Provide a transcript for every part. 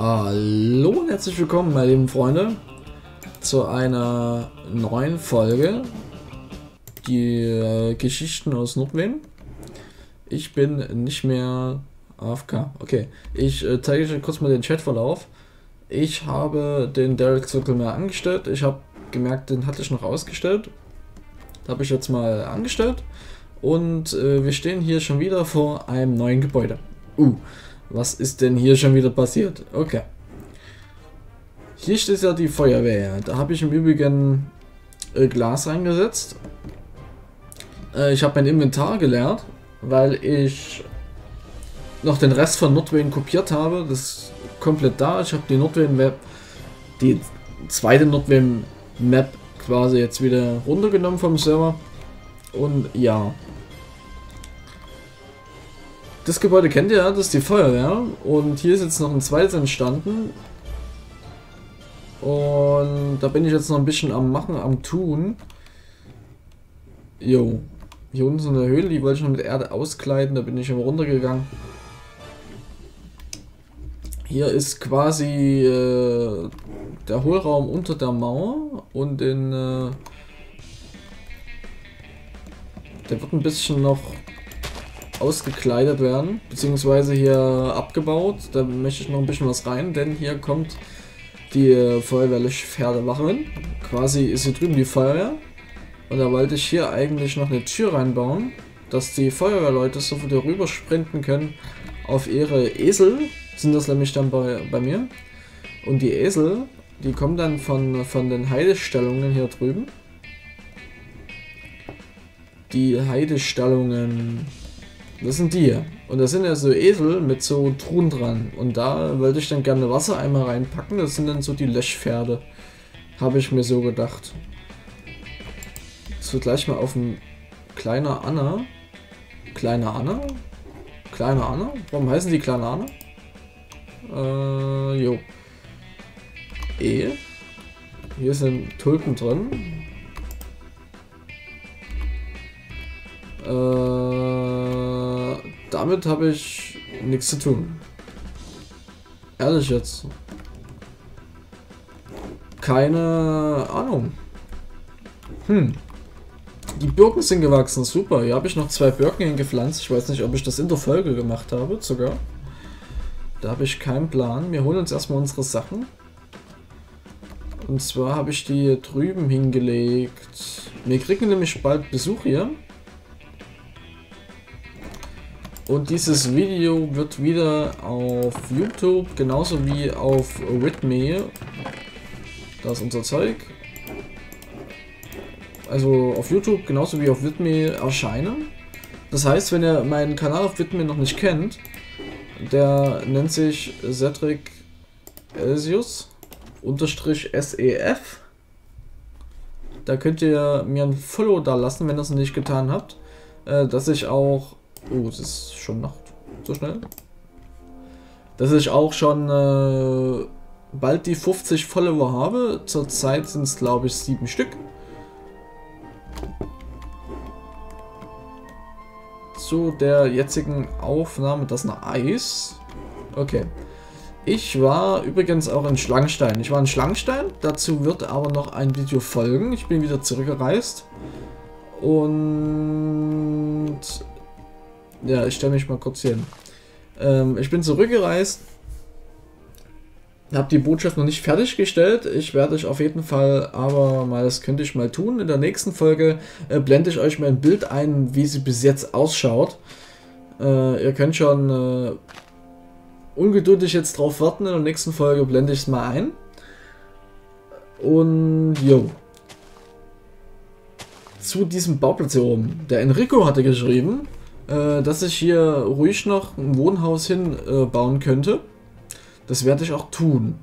Hallo und herzlich willkommen, meine lieben Freunde, zu einer neuen Folge. Die äh, Geschichten aus Nordwem. Ich bin nicht mehr AFK. Okay, ich äh, zeige euch kurz mal den Chatverlauf. Ich habe den Derek Circle mehr angestellt. Ich habe gemerkt, den hatte ich noch ausgestellt. Habe ich jetzt mal angestellt. Und äh, wir stehen hier schon wieder vor einem neuen Gebäude. Uh, was ist denn hier schon wieder passiert? Okay. Hier steht ja die Feuerwehr. Da habe ich im Übrigen äh, Glas reingesetzt. Äh, ich habe mein Inventar geleert, weil ich noch den Rest von Nordwayne kopiert habe. Das ist komplett da. Ich habe die Nordwayne Map, die zweite Nordwayne Map quasi jetzt wieder runtergenommen vom Server. Und ja, das Gebäude kennt ihr ja, das ist die Feuerwehr. Und hier ist jetzt noch ein zweites entstanden. Und da bin ich jetzt noch ein bisschen am Machen, am Tun. Jo. Hier unten ist eine Höhle, die wollte ich noch mit Erde auskleiden, da bin ich immer runtergegangen. Hier ist quasi äh, der Hohlraum unter der Mauer und in äh, der wird ein bisschen noch ausgekleidet werden, beziehungsweise hier abgebaut. Da möchte ich noch ein bisschen was rein, denn hier kommt die äh, feuerwehrliche Pferdewache. Quasi ist hier drüben die Feuerwehr. Und da wollte ich hier eigentlich noch eine Tür reinbauen, dass die Feuerwehrleute sofort rüber sprinten können auf ihre Esel. Sind das nämlich dann bei, bei mir. Und die Esel, die kommen dann von, von den Heidestellungen hier drüben. Die Heidestellungen das sind die hier. Und das sind ja so Esel mit so Truhen dran. Und da wollte ich dann gerne Wassereimer reinpacken. Das sind dann so die Löschpferde. Habe ich mir so gedacht. Wird gleich mal auf ein kleiner Anna. Kleiner Anna? Kleiner Anna? Warum heißen die Kleiner Anna? Äh, jo. E. Hier sind Tulpen drin. Äh, damit habe ich nichts zu tun. Ehrlich jetzt. Keine Ahnung. Hm. Die Birken sind gewachsen, super. Hier habe ich noch zwei Birken hingepflanzt. Ich weiß nicht, ob ich das in der Folge gemacht habe, sogar. Da habe ich keinen Plan. Wir holen uns erstmal unsere Sachen. Und zwar habe ich die drüben hingelegt. Wir kriegen nämlich bald Besuch hier. Und dieses Video wird wieder auf YouTube, genauso wie auf Whitme. Da ist unser Zeug. Also auf YouTube genauso wie auf Whitme erscheinen. Das heißt, wenn ihr meinen Kanal auf Whitme noch nicht kennt, der nennt sich Cedric Elsius unterstrich SEF. Da könnt ihr mir ein Follow da lassen, wenn ihr es nicht getan habt. Äh, dass ich auch Oh, es ist schon Nacht. So schnell. Dass ich auch schon äh, bald die 50 Follower habe. Zurzeit sind es, glaube ich, sieben Stück. Zu der jetzigen Aufnahme das ist ein Eis. Okay. Ich war übrigens auch in Schlangenstein. Ich war in Schlangenstein. Dazu wird aber noch ein Video folgen. Ich bin wieder zurückgereist. Und ja, ich stelle mich mal kurz hier hin. Ähm, ich bin zurückgereist. Habe die Botschaft noch nicht fertiggestellt. Ich werde euch auf jeden Fall aber mal, das könnte ich mal tun. In der nächsten Folge äh, blende ich euch mal ein Bild ein, wie sie bis jetzt ausschaut. Äh, ihr könnt schon äh, ungeduldig jetzt drauf warten. In der nächsten Folge blende ich es mal ein. Und jo. Zu diesem Bauplatz hier oben. Der Enrico hatte geschrieben, äh, dass ich hier ruhig noch ein Wohnhaus hinbauen äh, könnte. Das werde ich auch tun.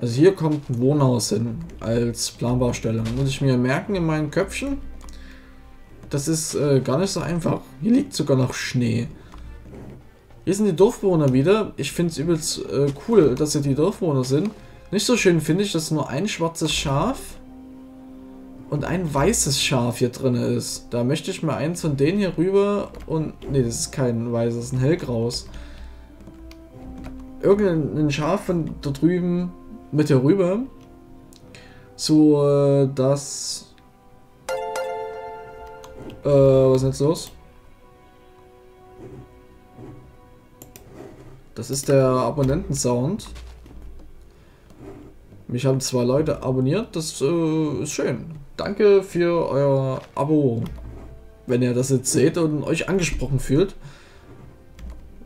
Also hier kommt ein Wohnhaus hin als Planbaustelle. Muss ich mir merken in meinem Köpfchen. Das ist äh, gar nicht so einfach. Hier liegt sogar noch Schnee. Hier sind die Dorfbewohner wieder. Ich finde es übelst äh, cool, dass hier die Dorfbewohner sind. Nicht so schön finde ich, dass nur ein schwarzes Schaf und ein weißes Schaf hier drin ist. Da möchte ich mal eins von denen hier rüber und... Ne, das ist kein weißes, das ist ein hellgraues. irgendein Schaf von da drüben mit hier rüber. So, äh, dass... Äh, was ist jetzt los? Das ist der Abonnenten-Sound. Mich haben zwei Leute abonniert, das äh, ist schön. Danke für euer Abo. Wenn ihr das jetzt seht und euch angesprochen fühlt.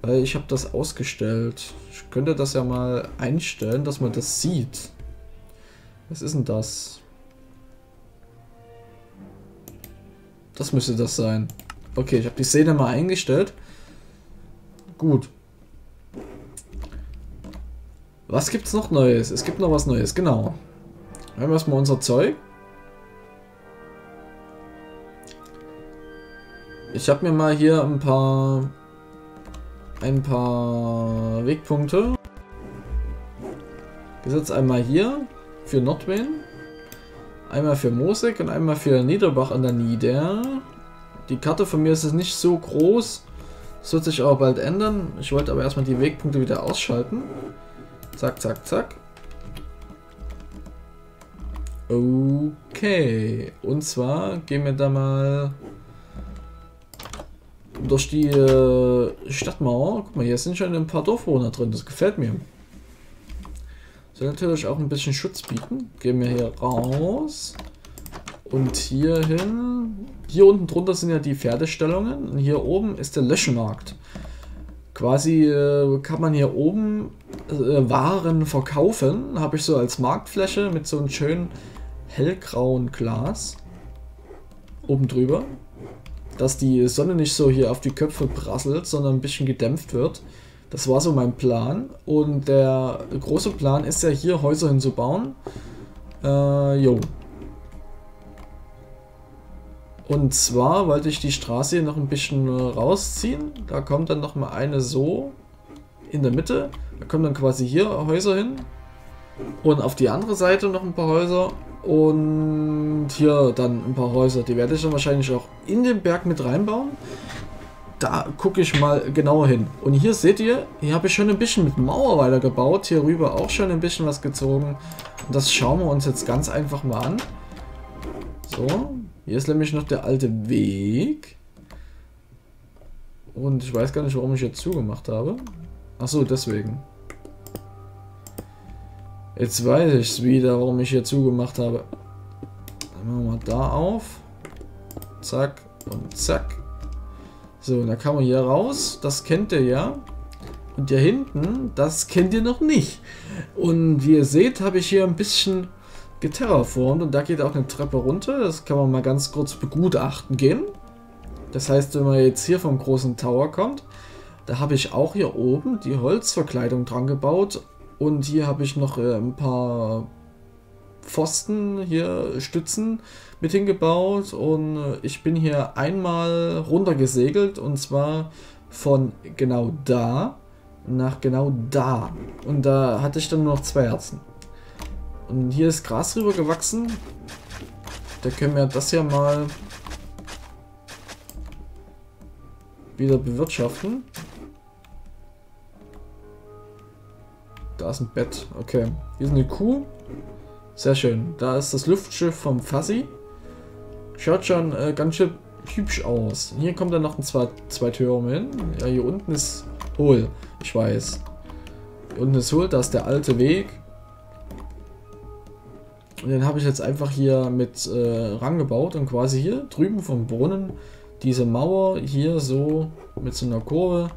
Weil ich habe das ausgestellt. Ich könnte das ja mal einstellen, dass man das sieht. Was ist denn das? Das müsste das sein. Okay, ich habe die Szene mal eingestellt. Gut. Was gibt's noch Neues? Es gibt noch was Neues, genau. Wir haben erstmal unser Zeug. Ich habe mir mal hier ein paar ein paar Wegpunkte gesetzt. Einmal hier für Nordwen, einmal für Mosek und einmal für Niederbach an der Nieder. Die Karte von mir ist jetzt nicht so groß. Das wird sich aber bald ändern. Ich wollte aber erstmal die Wegpunkte wieder ausschalten. Zack, zack, zack. Okay. Und zwar gehen wir da mal durch die äh, Stadtmauer. Guck mal, hier sind schon ein paar Dorfbewohner drin. Das gefällt mir. Soll natürlich auch ein bisschen Schutz bieten. Gehen wir hier raus. Und hier hin. Hier unten drunter sind ja die Pferdestellungen. Und hier oben ist der Löschenmarkt. Quasi äh, kann man hier oben äh, Waren verkaufen. Habe ich so als Marktfläche mit so einem schönen hellgrauen Glas. Oben drüber. Dass die Sonne nicht so hier auf die Köpfe prasselt, sondern ein bisschen gedämpft wird. Das war so mein Plan. Und der große Plan ist ja hier Häuser hinzubauen. Äh, jo. Und zwar wollte ich die Straße hier noch ein bisschen rausziehen. Da kommt dann noch mal eine so in der Mitte. Da kommen dann quasi hier Häuser hin. Und auf die andere Seite noch ein paar Häuser. Und hier dann ein paar Häuser. Die werde ich dann wahrscheinlich auch in den Berg mit reinbauen. Da gucke ich mal genauer hin. Und hier seht ihr, hier habe ich schon ein bisschen mit Mauer weiter gebaut. Hier rüber auch schon ein bisschen was gezogen. Und das schauen wir uns jetzt ganz einfach mal an. So, hier ist nämlich noch der alte Weg. Und ich weiß gar nicht, warum ich jetzt zugemacht habe. Achso, deswegen. Jetzt weiß ich es wieder, warum ich hier zugemacht habe. Dann machen wir da auf. Zack und zack. So, da kann man hier raus. Das kennt ihr ja. Und hier hinten, das kennt ihr noch nicht. Und wie ihr seht, habe ich hier ein bisschen geterraformt. Und da geht auch eine Treppe runter. Das kann man mal ganz kurz begutachten gehen. Das heißt, wenn man jetzt hier vom großen Tower kommt, da habe ich auch hier oben die Holzverkleidung dran gebaut und hier habe ich noch äh, ein paar Pfosten, hier Stützen mit hingebaut und äh, ich bin hier einmal runter gesegelt und zwar von genau da nach genau da. Und da hatte ich dann nur noch zwei Herzen. Und hier ist Gras rüber gewachsen. Da können wir das ja mal wieder bewirtschaften. Da ist ein Bett. Okay. Hier ist eine Kuh. Sehr schön. Da ist das Luftschiff vom Fuzzy. Schaut schon äh, ganz schön hübsch aus. Hier kommt dann noch ein zwei, zwei Türme hin. Ja, hier unten ist hohl. Ich weiß. Hier unten ist hohl. Da ist der alte Weg. Und den habe ich jetzt einfach hier mit äh, rangebaut und quasi hier drüben vom Brunnen diese Mauer hier so mit so einer Kurve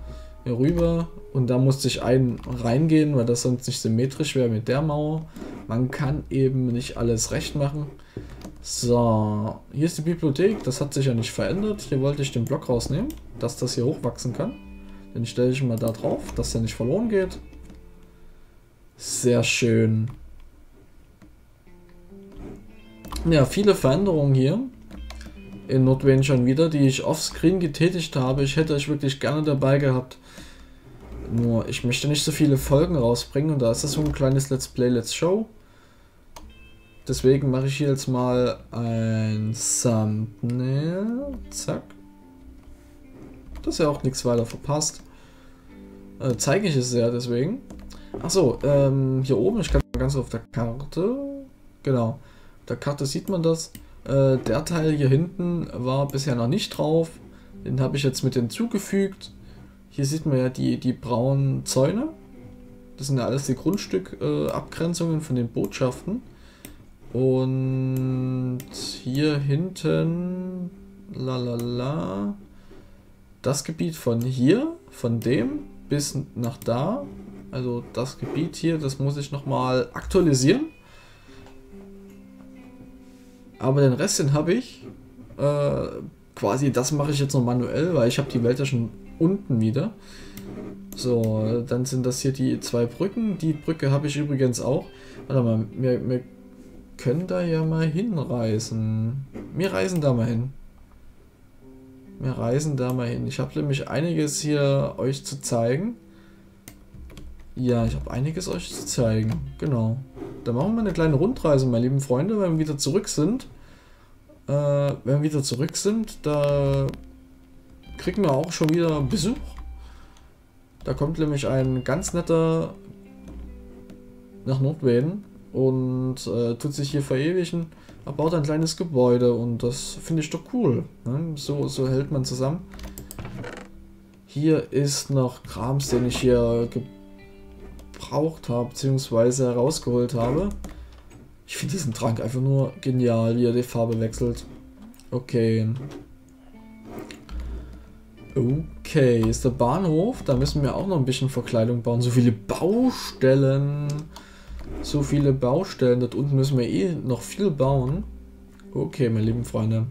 rüber und da musste ich einen reingehen, weil das sonst nicht symmetrisch wäre mit der Mauer. Man kann eben nicht alles recht machen. So, hier ist die Bibliothek, das hat sich ja nicht verändert. Hier wollte ich den Block rausnehmen, dass das hier hochwachsen kann. Den stelle ich mal da drauf, dass der nicht verloren geht. Sehr schön. Ja, viele Veränderungen hier in Nordwayne schon wieder, die ich offscreen getätigt habe. Ich hätte euch wirklich gerne dabei gehabt. Nur, ich möchte nicht so viele Folgen rausbringen und da ist das so ein kleines Let's Play, Let's Show. Deswegen mache ich hier jetzt mal ein Thumbnail. Zack. Dass ihr auch nichts weiter verpasst. Äh, zeige ich es ja deswegen. Achso, ähm, hier oben, ich kann ganz auf der Karte, genau, auf der Karte sieht man das. Äh, der Teil hier hinten war bisher noch nicht drauf. Den habe ich jetzt mit hinzugefügt. Hier sieht man ja die, die braunen Zäune. Das sind ja alles die Grundstückabgrenzungen äh, von den Botschaften. Und hier hinten, la la la, das Gebiet von hier, von dem bis nach da, also das Gebiet hier, das muss ich nochmal aktualisieren. Aber den Rest, den habe ich. Äh, quasi, das mache ich jetzt noch manuell, weil ich habe die Welt ja schon unten wieder. So, dann sind das hier die zwei Brücken. Die Brücke habe ich übrigens auch. Warte mal, wir, wir können da ja mal hinreisen. Wir reisen da mal hin. Wir reisen da mal hin. Ich habe nämlich einiges hier euch zu zeigen. Ja, ich habe einiges euch zu zeigen. Genau. Dann machen wir eine kleine Rundreise, meine lieben Freunde, wenn wir wieder zurück sind. Äh, wenn wir wieder zurück sind, da kriegen wir auch schon wieder Besuch. Da kommt nämlich ein ganz netter nach Nordweden und äh, tut sich hier verewigen. Er baut ein kleines Gebäude und das finde ich doch cool. Ne? So, so hält man zusammen. Hier ist noch Krams, den ich hier gebraucht habe, beziehungsweise herausgeholt habe. Ich finde diesen Trank einfach nur genial, wie er die Farbe wechselt. Okay. Okay, ist der Bahnhof. Da müssen wir auch noch ein bisschen Verkleidung bauen. So viele Baustellen. So viele Baustellen. Dort unten müssen wir eh noch viel bauen. Okay, meine lieben Freunde.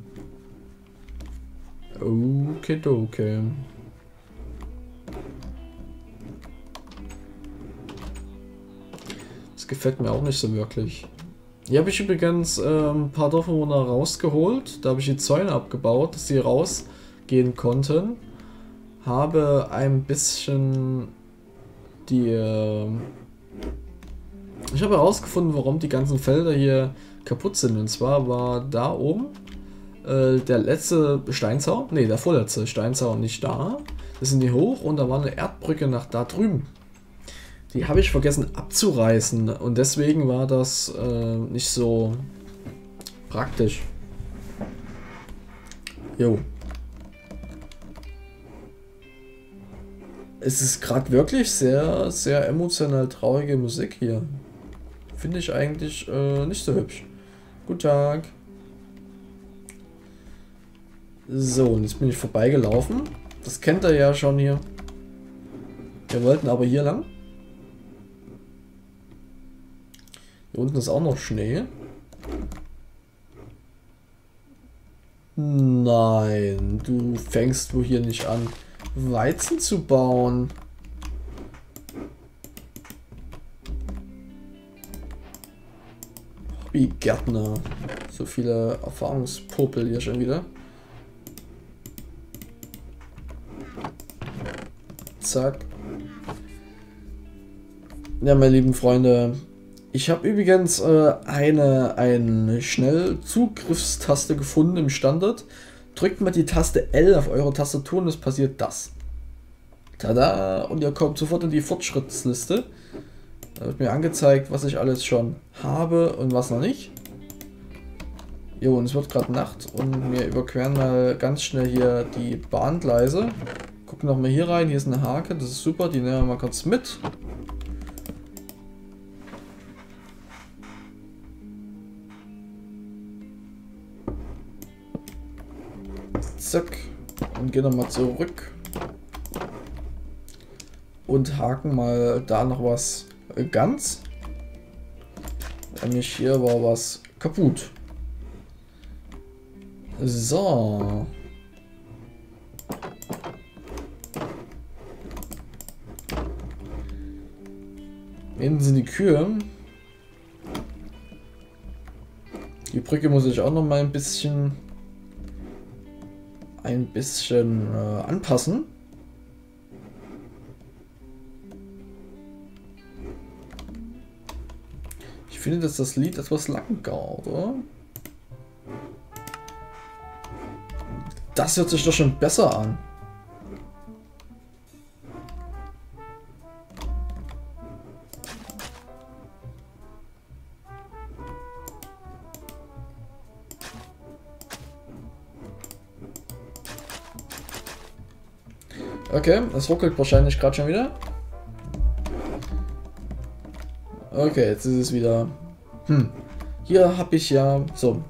Okay, okay. Gefällt mir auch nicht so wirklich. Hier habe ich übrigens äh, ein paar Dorfbewohner rausgeholt. Da habe ich die Zäune abgebaut, dass sie rausgehen konnten. Habe ein bisschen die... Äh ich habe herausgefunden, warum die ganzen Felder hier kaputt sind. Und zwar war da oben äh, der letzte Steinzaun, ne, der vorletzte Steinzaun nicht da. Das sind die hoch und da war eine Erdbrücke nach da drüben. Die habe ich vergessen abzureißen und deswegen war das äh, nicht so praktisch. Jo. Es ist gerade wirklich sehr, sehr emotional traurige Musik hier. Finde ich eigentlich äh, nicht so hübsch. Guten Tag. So, und jetzt bin ich vorbeigelaufen. Das kennt er ja schon hier. Wir wollten aber hier lang. Hier unten ist auch noch Schnee. Nein, du fängst wohl hier nicht an, Weizen zu bauen. Hobbygärtner. So viele Erfahrungspopel hier schon wieder. Zack. Ja, meine lieben Freunde, ich habe übrigens äh, eine, eine Schnellzugriffstaste gefunden im Standard. Drückt mal die Taste L auf eure Tastatur und es passiert das. Tada! Und ihr kommt sofort in die Fortschrittsliste. Da wird mir angezeigt, was ich alles schon habe und was noch nicht. Jo, und es wird gerade Nacht und wir überqueren mal ganz schnell hier die Bahngleise. Gucken nochmal hier rein, hier ist eine Hake, das ist super, die nehmen wir mal kurz mit. Zack. Und gehen nochmal zurück. Und haken mal da noch was ganz. Nämlich hier war was kaputt. So. Hinten sind die Kühe. Die Brücke muss ich auch noch mal ein bisschen ein bisschen äh, anpassen. Ich finde, dass das Lied etwas lang oder? Das hört sich doch schon besser an. Okay, es ruckelt wahrscheinlich gerade schon wieder. Okay, jetzt ist es wieder... Hm. Hier habe ich ja... So,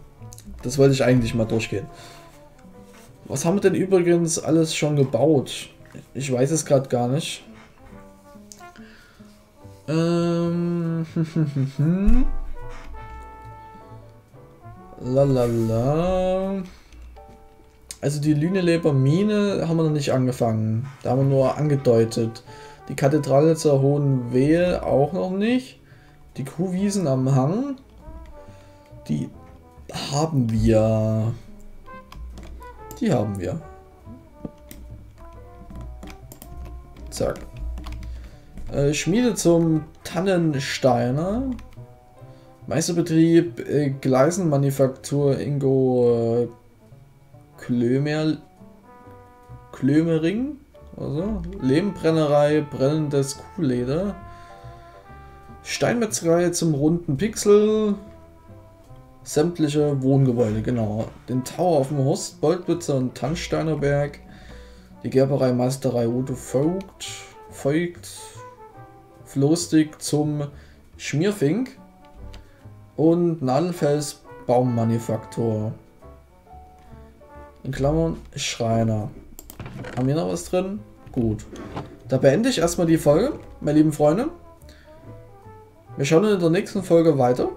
das wollte ich eigentlich mal durchgehen. Was haben wir denn übrigens alles schon gebaut? Ich weiß es gerade gar nicht. Ähm... Lalala. Also die Lüneleber Mine haben wir noch nicht angefangen. Da haben wir nur angedeutet. Die Kathedrale zur Hohen Wehe auch noch nicht. Die Kuhwiesen am Hang. Die haben wir. Die haben wir. Zack. Äh, Schmiede zum Tannensteiner. Meisterbetrieb äh, Gleisenmanufaktur Ingo äh, Klömer, Klömering. Also, Lehmbrennerei, brennendes Kuhleder. Steinmetzgerei zum runden Pixel. Sämtliche Wohngebäude, genau. Den Tower auf dem Horst, Boldwitzer und Tannsteinerberg. Die Gerberei Meisterei Ute Vogt. Voigt. Flohstick zum Schmierfink. Und Nadelfels Baummanufaktur. In Klammern Schreiner. Haben wir noch was drin? Gut. Da beende ich erstmal die Folge, meine lieben Freunde. Wir schauen in der nächsten Folge weiter.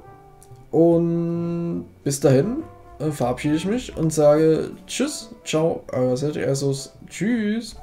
Und bis dahin äh, verabschiede ich mich und sage Tschüss, ciao, euer Sergio Tschüss.